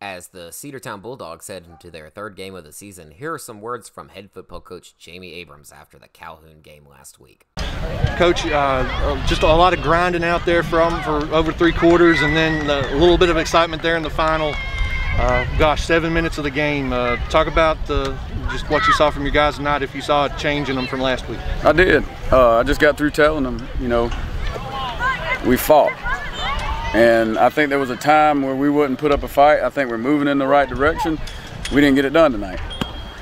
As the Cedartown Bulldogs head into their third game of the season, here are some words from head football coach Jamie Abrams after the Calhoun game last week. Coach, uh, just a lot of grinding out there from for over three quarters, and then a little bit of excitement there in the final. Uh, gosh, seven minutes of the game. Uh, talk about the, just what you saw from your guys tonight. If you saw a change in them from last week. I did. Uh, I just got through telling them, you know, we fought. And I think there was a time where we wouldn't put up a fight. I think we're moving in the right direction. We didn't get it done tonight.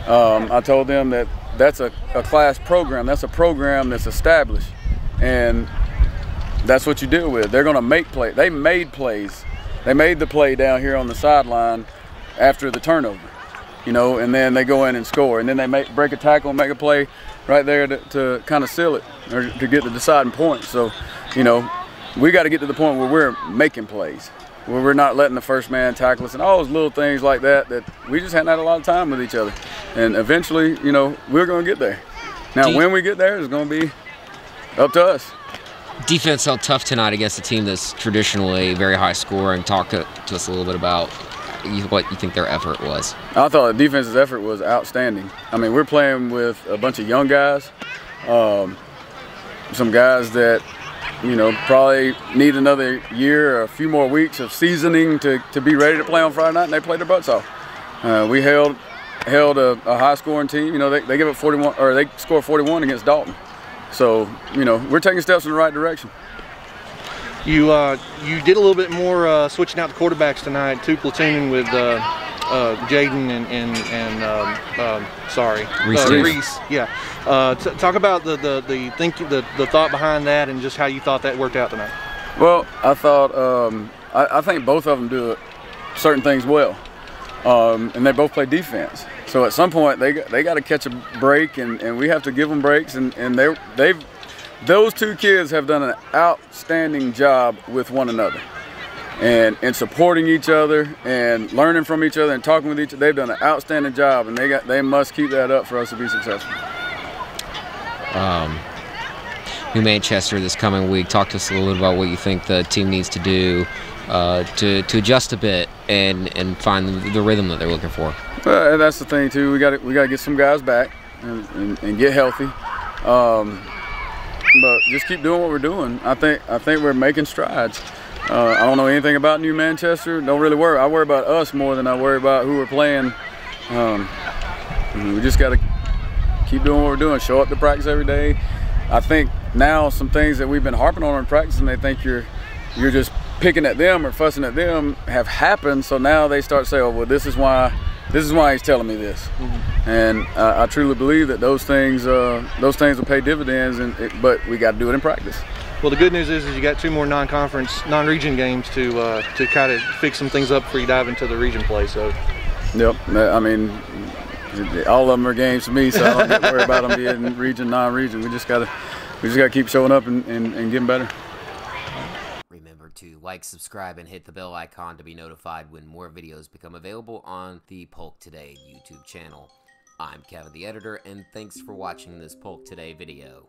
Um, I told them that that's a, a class program. That's a program that's established. And that's what you deal with. They're going to make plays. They made plays. They made the play down here on the sideline after the turnover, you know, and then they go in and score. And then they make, break a tackle and make a play right there to, to kind of seal it or to get the deciding point. So, you know, we got to get to the point where we're making plays, where we're not letting the first man tackle us and all those little things like that that we just hadn't had a lot of time with each other. And eventually, you know, we're going to get there. Now, when we get there, it's going to be up to us. Defense held tough tonight against a team that's traditionally very high scoring. Talk to, to us a little bit about what you think their effort was. I thought the defense's effort was outstanding. I mean, we're playing with a bunch of young guys, um, some guys that you know, probably need another year or a few more weeks of seasoning to, to be ready to play on Friday night, and they played their butts off. Uh, we held held a, a high scoring team. You know, they, they give up 41 or they score 41 against Dalton. So, you know, we're taking steps in the right direction. You uh, you did a little bit more uh, switching out the quarterbacks tonight, two platooning with uh, uh, Jaden and and, and um, um, sorry Reese. Uh, Reese. Yeah. Uh, talk about the the the think the the thought behind that and just how you thought that worked out tonight. Well, I thought um, I, I, think both of them do certain things well, um, and they both play defense. So at some point they they got to catch a break, and, and we have to give them breaks, and, and they they've those two kids have done an outstanding job with one another and and supporting each other and learning from each other and talking with each other. They've done an outstanding job, and they got they must keep that up for us to be successful. Um, New Manchester this coming week. Talk to us a little bit about what you think the team needs to do uh, to to adjust a bit and and find the, the rhythm that they're looking for. Well, that's the thing too. We got we got to get some guys back and, and, and get healthy. Um, but just keep doing what we're doing. I think I think we're making strides. Uh, I don't know anything about New Manchester. Don't really worry. I worry about us more than I worry about who we're playing. Um, we just got to keep doing what we're doing. Show up to practice every day. I think now some things that we've been harping on in practice, and they think you're you're just picking at them or fussing at them, have happened. So now they start saying, "Oh, well, this is why." This is why he's telling me this, mm-hmm. and uh, I truly believe that those things, uh, those things will pay dividends. And it, but we got to do it in practice. Well, the good news is, is you got two more non-conference, non-region games to uh, to kind of fix some things up before you dive into the region play. So. Yep. I mean, all of them are games to me, so I don't get worried about them being region, non-region. We just gotta, we just gotta keep showing up and, and, and getting better. Remember to like, subscribe, and hit the bell icon to be notified when more videos become available on the Polk Today YouTube channel. I'm Kevin the editor, and thanks for watching this Polk Today video.